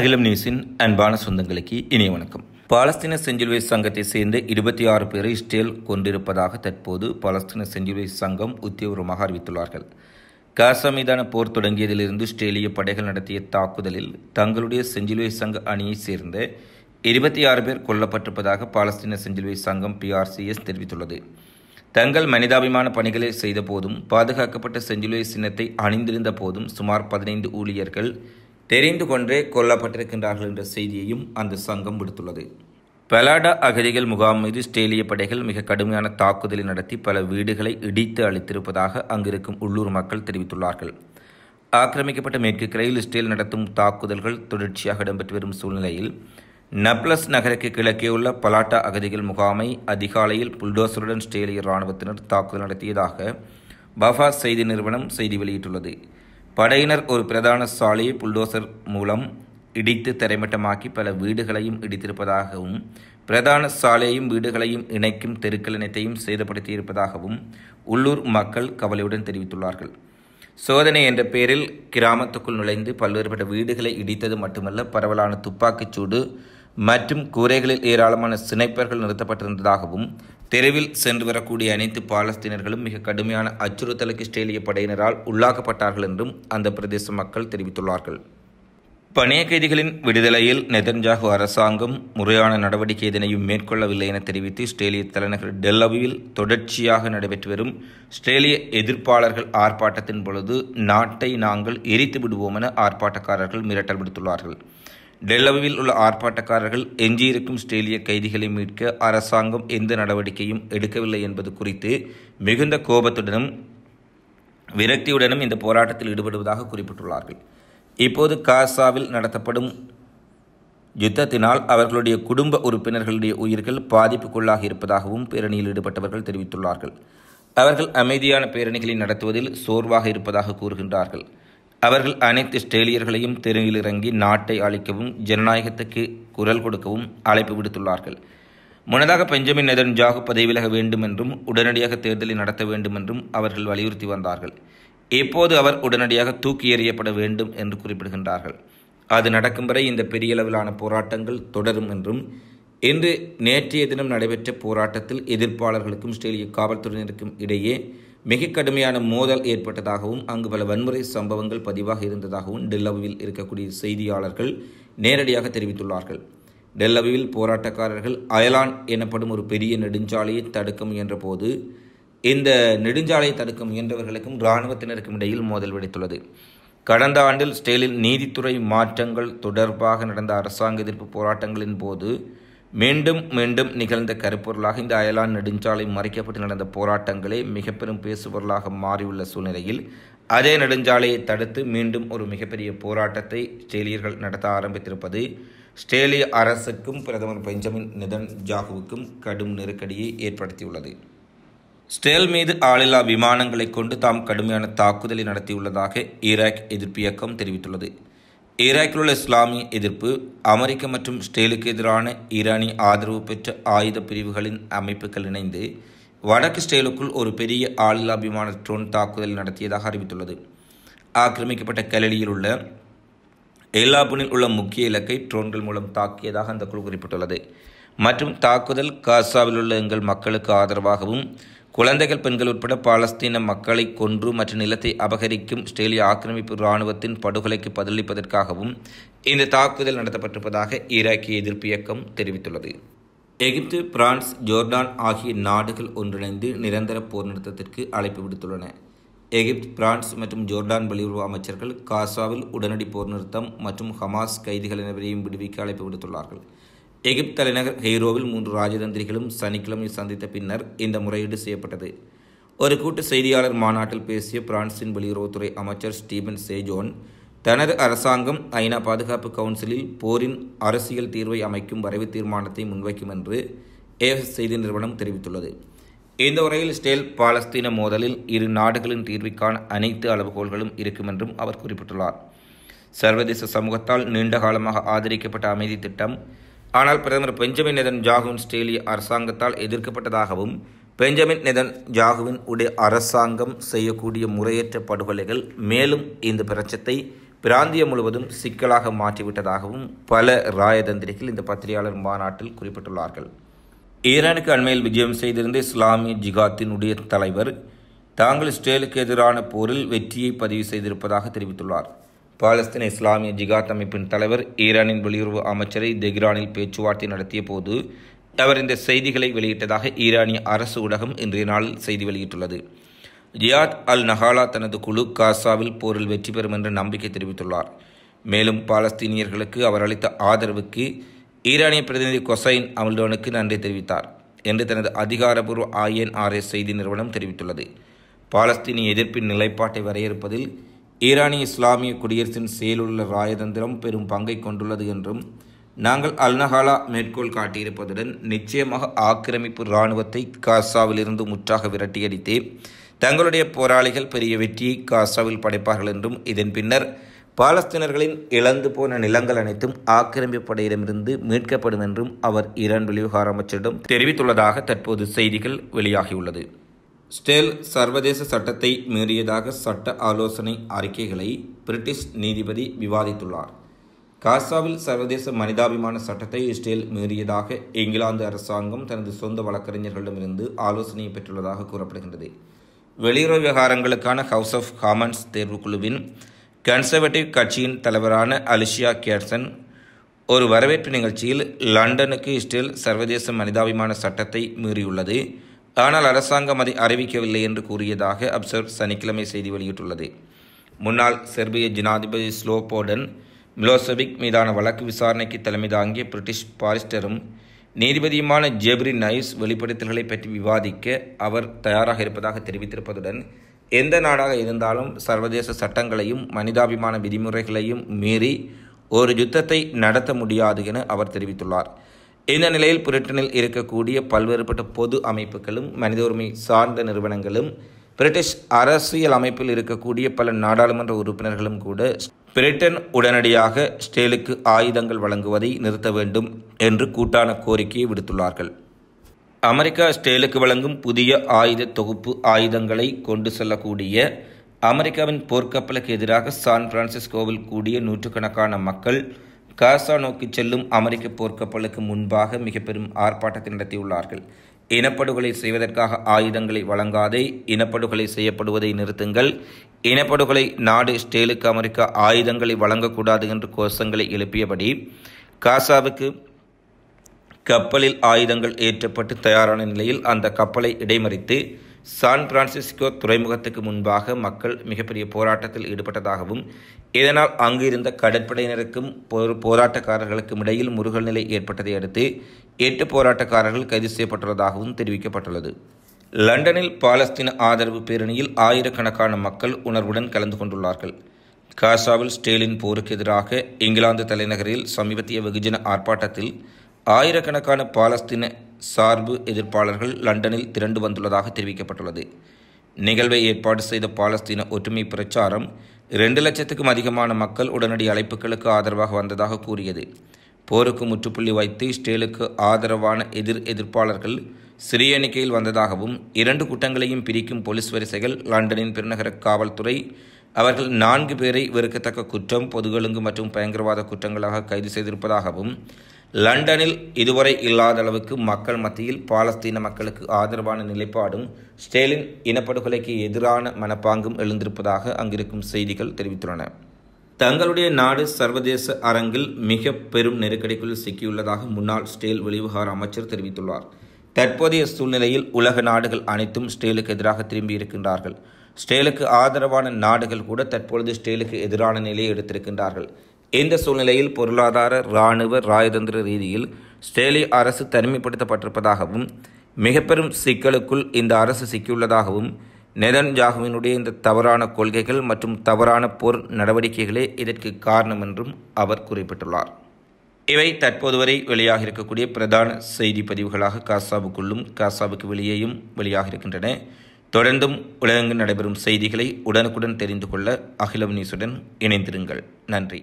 அகிலம் நியூஸின் அன்பான சொந்தங்களுக்கு இனிய வணக்கம். பாலஸ்தீன செஞ்சிலுவை சங்கத்தை சேர்ந்த இருபத்தி ஆறு பேரை இஸ்ரேல் கொண்டிருப்பதாக தற்போது பாலஸ்தீன செஞ்சிலுவை சங்கம் உத்தியோகமாக அறிவித்துள்ளார்கள். காசா மீதான போர் தொடங்கியதிலிருந்து இஸ்ரேலிய படைகள் நடத்திய தாக்குதலில் தங்களுடைய செஞ்சிலுவை சங்க அணியைச் சேர்ந்த இருபத்தி ஆறு பேர் கொல்லப்பட்டிருப்பதாக பாலஸ்தீன செஞ்சிலுவை சங்கம் பிஆர்சிஎஸ் தெரிவித்துள்ளது. தங்கள் மனிதாபிமான பணிகளை செய்தபோதும் பாதுகாக்கப்பட்ட செஞ்சிலுவை சின்னத்தை அணிந்திருந்த போதும் சுமார் பதினைந்து ஊழியர்கள் தெரிந்து கொண்டே கொல்லப்பட்டிருக்கின்றார்கள் என்ற செய்தியையும் அந்த சங்கம் விடுத்துள்ளது. பலாடா அகதிகள் முகாம் மீது ஸ்டேலிய படைகள் மிக கடுமையான தாக்குதலை நடத்தி பல வீடுகளை இடித்து அளித்திருப்பதாக அங்கிருக்கும் உள்ளூர் மக்கள் தெரிவித்துள்ளார்கள். ஆக்கிரமிக்கப்பட்ட மேற்கு கிளையில் இஸ்ரேல் நடத்தும் தாக்குதல்கள் தொடர்ச்சியாக இடம்பெற்று வரும் சூழ்நிலையில் நப்லஸ் நகருக்கு கிழக்கே உள்ள பலாட்டா அகதிகள் முகாமை அதிகாலையில் புல்டோசருடன் ஸ்டேலிய இராணுவத்தினர் தாக்குதல் நடத்தியதாக பஃபா செய்தி நிறுவனம் செய்தி வெளியிட்டுள்ளது. படையினர் ஒரு பிரதான சாலையை புல்டோசர் மூலம் இடித்து தரைமட்டமாக்கி பல வீடுகளையும் இடித்திருப்பதாகவும் பிரதான சாலையையும் வீடுகளையும் இணைக்கும் தெருக்கள் இனத்தையும் சேதப்படுத்தியிருப்பதாகவும் உள்ளூர் மக்கள் கவலையுடன் தெரிவித்துள்ளார்கள். சோதனை என்ற பெயரில் கிராமத்துக்குள் நுழைந்து பல்வேறுபட்ட வீடுகளை இடித்தது மட்டுமல்ல பரவலான துப்பாக்கிச்சூடு மற்றும் கூரைகளில் ஏராளமான சினைப்பர்கள் நிறுத்தப்பட்டிருந்ததாகவும் தெருவில் சென்று வரக்கூடிய அனைத்து பாலஸ்தீனர்களும் மிக கடுமையான அச்சுறுத்தலுக்கு இஸ்ரேலிய படையினரால் உள்ளாக்கப்பட்டார்கள் என்றும் அந்த பிரதேச மக்கள் தெரிவித்துள்ளார்கள். பணைய கைதிகளின் விடுதலையில் நெதன்ஜாகு அரசாங்கம் முறையான நடவடிக்கை எதனையும் மேற்கொள்ளவில்லை என தெரிவித்து இஸ்ரேலிய தலைநகர் டெல்லவியில் தொடர்ச்சியாக நடைபெற்று வரும் இஸ்ரேலிய எதிர்ப்பாளர்கள் ஆர்ப்பாட்டத்தின் பொழுது நாட்டை நாங்கள் எரித்து விடுவோம் என ஆர்ப்பாட்டக்காரர்கள் மிரட்டல் விடுத்துள்ளார்கள். டெல்லவியில் உள்ள ஆர்ப்பாட்டக்காரர்கள் எஞ்சியிருக்கும் ஸ்ட்ரேலிய கைதிகளை மீட்க அரசாங்கம் எந்த நடவடிக்கையும் எடுக்கவில்லை என்பது குறித்து மிகுந்த கோபத்துடனும் விரக்தியுடனும் இந்த போராட்டத்தில் ஈடுபடுவதாக குறிப்பிட்டுள்ளார்கள். இப்போது காசாவில் நடத்தப்படும் யுத்தத்தினால் அவர்களுடைய குடும்ப உறுப்பினர்களுடைய உயிர்கள் பாதிப்புக்குள்ளாகி இருப்பதாகவும் பேரணியில் ஈடுபட்டவர்கள் தெரிவித்துள்ளார்கள். அவர்கள் அமைதியான பேரணிகளை நடத்துவதில் சோர்வாக இருப்பதாக கூறுகின்றார்கள். அவர்கள் அனைத்து இஸ்ரேலியர்களையும் தெருவில் இறங்கி நாட்டை அழிக்கவும் ஜனநாயகத்துக்கு குரல் கொடுக்கவும் அழைப்பு விடுத்துள்ளார்கள். முன்னதாக பெஞ்சமின் நெதன்ஜாகு பதவி விலக வேண்டும் என்றும் உடனடியாக தேர்தலை நடத்த வேண்டும் என்றும் அவர்கள் வலியுறுத்தி வந்தார்கள். இப்போது அவர் உடனடியாக தூக்கி எறியப்பட வேண்டும் என்று குறிப்பிடுகின்றார்கள். அது நடக்கும் வரை இந்த பெரிய அளவிலான போராட்டங்கள் தொடரும் என்றும் இன்று நேற்றைய தினம் நடைபெற்ற போராட்டத்தில் எதிர்ப்பாளர்களுக்கும் ஸ்ட்ரேலிய காவல்துறையினருக்கும் இடையே மிக கடுமையான மோதல் ஏற்பட்டதாகவும் அங்கு பல வன்முறை சம்பவங்கள் பதிவாக இருந்ததாகவும் டெல்லவில் இருக்கக்கூடிய செய்தியாளர்கள் நேரடியாக தெரிவித்துள்ளார்கள். டெல்லவில் போராட்டக்காரர்கள் அயலான் எனப்படும் ஒரு பெரிய நெடுஞ்சாலையை தடுக்க முயன்ற போது இந்த நெடுஞ்சாலையை தடுக்க முயன்றவர்களுக்கும் இராணுவத்தினருக்கும் இடையில் மோதல் வெடித்துள்ளது. கடந்த ஆண்டில் ஸ்டேலின் நீதித்துறை மாற்றங்கள் தொடர்பாக நடந்த அரசாங்க எதிர்ப்பு போராட்டங்களின் போது மீண்டும் மீண்டும் நிகழ்ந்த கருப்பொருளாக இந்த அயலான் நெடுஞ்சாலை மறைக்கப்பட்டு நடந்த போராட்டங்களே மிக பெரும் பேசுபொருளாக மாறியுள்ள சூழ்நிலையில் அதே நெடுஞ்சாலையை தடுத்து மீண்டும் ஒரு மிகப்பெரிய போராட்டத்தை ஸ்டேலியர்கள் நடத்த ஆரம்பித்திருப்பது ஸ்டேலிய அரசுக்கும் பிரதமர் பெஞ்சமின் நிதன் ஜாகுவுக்கும் கடும் நெருக்கடியை ஏற்படுத்தியுள்ளது. ஸ்டேல் மீது ஆளில்லா விமானங்களை கொண்டு தாம் கடுமையான தாக்குதலை நடத்தியுள்ளதாக ஈராக் எதிர்ப்பு இயக்கம் தெரிவித்துள்ளது. ஈராக்கில் உள்ள இஸ்லாமிய எதிர்ப்பு அமெரிக்க மற்றும் ஸ்டேலுக்கு எதிரான ஈரானிய ஆதரவு பெற்ற ஆயுத பிரிவுகளின் அமைப்புகள் இணைந்து வடக்கு ஸ்டேலுக்குள் ஒரு பெரிய ஆளில்லா விமான ட்ரோன் தாக்குதல் நடத்தியதாக அறிவித்துள்ளது. ஆக்கிரமிக்கப்பட்ட கலலியில் உள்ள எல்லாபுனில் உள்ள முக்கிய இலக்கை ட்ரோன்கள் மூலம் தாக்கியதாக அந்த குழு குறிப்பிட்டுள்ளது. மற்றும் தாக்குதல் காசாவில் உள்ள எங்கள் மக்களுக்கு ஆதரவாகவும் குழந்தைகள் பெண்கள் உட்பட பாலஸ்தீன மக்களை கொன்று மற்றும் நிலத்தை அபகரிக்கும் இஸ்ரேலிய ஆக்கிரமிப்பு இராணுவத்தின் படுகொலைக்கு பதிலளிப்பதற்காகவும் இந்த தாக்குதல் நடத்தப்பட்டிருப்பதாக ஈராக்கிய எதிர்ப்பு இயக்கம் தெரிவித்துள்ளது. எகிப்து பிரான்ஸ் ஜோர்டான் ஆகிய நாடுகள் ஒன்றிணைந்து நிரந்தர போர் நிறுத்தத்திற்கு அழைப்பு விடுத்துள்ளன. எகிப்து பிரான்ஸ் மற்றும் ஜோர்டான் வெளியுறவு அமைச்சர்கள் காசாவில் உடனடி போர் நிறுத்தம் மற்றும் ஹமாஸ் கைதிகள் அனைவரையும் விடுவிக்க அழைப்பு விடுத்துள்ளார்கள். எகிப்து தலைநகர் ஹெய்ரோவில் மூன்று ராஜதந்திரிகளும் சனிக்கிழமை சந்தித்த பின்னர் இந்த முறையீடு செய்யப்பட்டது. ஒரு கூட்டு செய்தியாளர் மாநாட்டில் பேசிய பிரான்சின் வெளியுறவுத்துறை அமைச்சர் ஸ்டீபன் சேஜோன் தனது அரசாங்கம் ஐநா பாதுகாப்பு கவுன்சிலில் போரின் அரசியல் தீர்வை அமைக்கும் வரைவு தீர்மானத்தை முன்வைக்கும் என்று ஏஎஸ் செய்தி நிறுவனம் தெரிவித்துள்ளது. இந்த உரையில் ஸ்டேல் பாலஸ்தீன மோதலில் இரு நாடுகளின் தீர்விக்கான அனைத்து அளவுகோல்களும் இருக்கும் என்றும் அவர் குறிப்பிட்டுள்ளார். சர்வதேச சமூகத்தால் நீண்ட காலமாக ஆதரிக்கப்பட்ட அமைதி திட்டம் ஆனால் பிரதமர் பெஞ்சமின் நெதன் ஜாகுவின் ஸ்டேலிய அரசாங்கத்தால் எதிர்க்கப்பட்டதாகவும் பெஞ்சமின் நெதன் ஜாகுவின் உடைய அரசாங்கம் செய்யக்கூடிய முறையற்ற படுகொலைகள் மேலும் இந்த பிரச்சத்தை பிராந்தியம் முழுவதும் சிக்கலாக மாற்றிவிட்டதாகவும் பல ராயதந்திரிகள் இந்த பத்திரிகையாளர் மாநாட்டில் குறிப்பிட்டுள்ளார்கள். ஈரானுக்கு அண்மையில் விஜயம் செய்திருந்த இஸ்லாமிய ஜிகாத்தினுடைய தலைவர் தாங்கள் இஸ்ரேலுக்கு எதிரான போரில் வெற்றியை பதிவு செய்திருப்பதாக தெரிவித்துள்ளார். பாலஸ்தீன இஸ்லாமிய ஜிகாத் அமைப்பின் தலைவர் ஈரானின் வெளியுறவு அமைச்சரை தெஹ்ரானில் பேச்சுவார்த்தை நடத்திய போது அவர் இந்த செய்திகளை வெளியிட்டதாக ஈரானிய அரசு ஊடகம் இன்றைய நாளில் செய்தி வெளியிட்டுள்ளது. ஜியாத் அல் நஹாலா தனது குழு காசாவில் போரில் வெற்றி பெறும் என்ற நம்பிக்கை தெரிவித்துள்ளார். மேலும் பாலஸ்தீனியர்களுக்கு அவர் அளித்த ஆதரவுக்கு ஈரானிய பிரதிநிதி கொசைன் அமல்டோனுக்கு நன்றி தெரிவித்தார் என்று தனது அதிகாரப்பூர்வ ஐஎன்ஆர்எஸ் செய்தி நிறுவனம் தெரிவித்துள்ளது. பாலஸ்தீனிய எதிர்ப்பின் நிலைப்பாட்டை வரையறுப்பதில் ஈரானிய இஸ்லாமிய குடியரசின் செயலுள்ள ராயதந்திரம் பெரும் பங்கை கொண்டுள்ளது என்றும் நாங்கள் அல்நஹாலா மேற்கோள் காட்டியிருப்பதுடன் நிச்சயமாக ஆக்கிரமிப்பு இராணுவத்தை காசாவிலிருந்து முற்றாக விரட்டியடித்தே தங்களுடைய போராளிகள் பெரிய வெற்றியை காசாவில் படைப்பார்கள் என்றும் இதன் பின்னர் பாலஸ்தீனர்களின் இழந்து போன நிலங்கள் அனைத்தும் ஆக்கிரமிப்பு படையிடமிருந்து மீட்கப்படும் என்றும் அவர் ஈரான் வெளிவிவகார அமைச்சரிடம் தெரிவித்துள்ளதாக தற்போது செய்திகள் வெளியாகியுள்ளது. ஸ்டேல் சர்வதேச சட்டத்தை மீறியதாக சட்ட ஆலோசனை அறிக்கைகளை பிரிட்டிஷ் நீதிபதி விவாதித்துள்ளார். காசாவில் சர்வதேச மனிதாபிமான சட்டத்தை இஸ்ரேல் மீறியதாக இங்கிலாந்து அரசாங்கம் தனது சொந்த வழக்கறிஞர்களிடமிருந்து ஆலோசனையை பெற்றுள்ளதாக கூறப்படுகின்றது. வெளியுறவு விவகாரங்களுக்கான ஹவுஸ் ஆஃப் காமன்ஸ் தேர்வுக்குழுவின் கன்சர்வேட்டிவ் கட்சியின் தலைவரான அலிஷியா கேர்சன் ஒரு வரவேற்பு நிகழ்ச்சியில் லண்டனுக்கு இஸ்ரேல் சர்வதேச மனிதாபிமான சட்டத்தை மீறியுள்ளது. ஆனால் அரசாங்கம் அதை அறிவிக்கவில்லை என்று கூறியதாக அப்சர்வ் சனிக்கிழமை செய்தி வெளியிட்டுள்ளது. முன்னாள் செர்பிய ஜனாதிபதி ஸ்லோபோடன் மிலோசெவிக் மீதான வழக்கு விசாரணைக்கு தலைமை தாங்கிய பிரிட்டிஷ் பாரிஸ்டரும் நீதிபதியுமான ஜெப்ரி நைஸ் வெளிப்படுத்தல்களை பற்றி விவாதிக்க அவர் தயாராக இருப்பதாக தெரிவித்திருப்பதுடன் எந்த நாடாக இருந்தாலும் சர்வதேச சட்டங்களையும் மனிதாபிமான விதிமுறைகளையும் மீறி ஒரு யுத்தத்தை நடத்த முடியாது என அவர் தெரிவித்துள்ளார். இந்த நிலையில் பிரிட்டனில் இருக்கக்கூடிய பல்வேறுபட்ட பொது அமைப்புகளும் மனித உரிமை சார்ந்த நிறுவனங்களும் பிரிட்டிஷ் அரசியல் அமைப்பில் இருக்கக்கூடிய பல நாடாளுமன்ற உறுப்பினர்களும் கூட பிரிட்டன் உடனடியாக ஸ்டேலுக்கு ஆயுதங்கள் வழங்குவதை நிறுத்த வேண்டும் என்று கூட்டான கோரிக்கையை விடுத்துள்ளார்கள். அமெரிக்கா ஸ்டேலுக்கு வழங்கும் புதிய ஆயுத தொகுப்பு ஆயுதங்களை கொண்டு செல்லக்கூடிய அமெரிக்காவின் போர்க்கப்பலுக்கு எதிராக சான் பிரான்சிஸ்கோவில் கூடிய நூற்றுக்கணக்கான மக்கள் காசா நோக்கி செல்லும் அமெரிக்க போர்க்கப்பலுக்கு முன்பாக மிக பெரும் ஆர்ப்பாட்டத்தை நடத்தியுள்ளார்கள். இனப்படுகொலை செய்வதற்காக ஆயுதங்களை வழங்காதே இனப்படுகொலை செய்யப்படுவதை நிறுத்துங்கள். இனப்படுகொலை நாடு ஸ்டேலுக்கு அமெரிக்கா ஆயுதங்களை வழங்கக்கூடாது என்று கோஷங்களை எழுப்பியபடி காசாவுக்கு கப்பலில் ஆயுதங்கள் ஏற்றப்பட்டு தயாரான நிலையில் அந்த கப்பலை இடைமறித்து சான் பிரான்சிஸ்கோ துறைமுகத்துக்கு முன்பாக மக்கள் மிகப்பெரிய போராட்டத்தில் ஈடுபட்டதாகவும் இதனால் அங்கு இருந்த கடற்படையினருக்கும் போராட்டக்காரர்களுக்கும் இடையில் முருகல் நிலை ஏற்பட்டதை அடுத்து எட்டு போராட்டக்காரர்கள் கைது செய்யப்பட்டுள்ளதாகவும் தெரிவிக்கப்பட்டுள்ளது. லண்டனில் பாலஸ்தீன ஆதரவு பேரணியில் ஆயிரக்கணக்கான மக்கள் உணர்வுடன் கலந்து கொண்டுள்ளார்கள். காசாவில் ஸ்டேலின் போருக்கு எதிராக இங்கிலாந்து தலைநகரில் சமீபத்திய வெகுஜன ஆர்ப்பாட்டத்தில் ஆயிரக்கணக்கான பாலஸ்தீன சார்பு எதிர்ப்பாளர்கள் லண்டனில் திரண்டு வந்துள்ளதாக தெரிவிக்கப்பட்டுள்ளது. நிகழ்வை ஏற்பாடு செய்த பாலஸ்தீன ஒற்றுமை பிரச்சாரம் இரண்டு லட்சத்துக்கும் அதிகமான மக்கள் உடனடி அழைப்புகளுக்கு ஆதரவாக வந்ததாக கூறியது. போருக்கு முற்றுப்புள்ளி வைத்து ஸ்டேலுக்கு ஆதரவான எதிர் எதிர்ப்பாளர்கள் சிறிய எண்ணிக்கையில் வந்ததாகவும் இரண்டு கூட்டங்களையும் பிரிக்கும் போலீஸ் வரிசைகள் லண்டனின் பெருநகர காவல்துறை அவர்கள் நான்கு பேரை வெறுக்கத்தக்க குற்றம் பொதுகொழுங்கு மற்றும் பயங்கரவாத குற்றங்களாக கைது செய்திருப்பதாகவும் லண்டனில் இதுவரை இல்லாத அளவுக்கு மக்கள் மத்தியில் பாலஸ்தீன மக்களுக்கு ஆதரவான நிலைப்பாடும் ஸ்டேலின் இனப்படுகொலைக்கு எதிரான மனப்பாங்கும் எழுந்திருப்பதாக அங்கிருக்கும் செய்திகள் தெரிவித்துள்ளன. தங்களுடைய நாடு சர்வதேச அரங்கில் மிக பெரும் நெருக்கடிக்குள் சிக்கியுள்ளதாக முன்னாள் ஸ்டேல் வெளிவிவகார அமைச்சர் தெரிவித்துள்ளார். தற்போதைய சூழ்நிலையில் உலக நாடுகள் அனைத்தும் ஸ்டேலுக்கு எதிராக திரும்பி இருக்கின்றார்கள். ஸ்டேலுக்கு ஆதரவான நாடுகள் கூட தற்பொழுது ஸ்டேலுக்கு எதிரான நிலையை எடுத்திருக்கின்றார்கள். இந்த சூழ்நிலையில் பொருளாதார இராணுவ ராஜதந்திர ரீதியில் ஸ்டேலி அரசு தனிமைப்படுத்தப்பட்டிருப்பதாகவும் மிக பெரும் சிக்கலுக்குள் இந்த அரசு சிக்கியுள்ளதாகவும் நெதன்ஜாகுவினுடைய இந்த தவறான கொள்கைகள் மற்றும் தவறான போர் நடவடிக்கைகளே இதற்கு காரணம் என்றும் அவர் குறிப்பிட்டுள்ளார். இவை தற்போது வரை வெளியாக இருக்கக்கூடிய பிரதான செய்தி பதிவுகளாக காசாவுக்குள்ளும் காசாவுக்கு வெளியேயும் வெளியாக இருக்கின்றன தொடர்ந்தும் உலகங்கள் நடைபெறும் செய்திகளை உடனுக்குடன் தெரிந்து கொள்ள அகிலம் நியூஸுடன் இணைந்திருங்கள். நன்றி.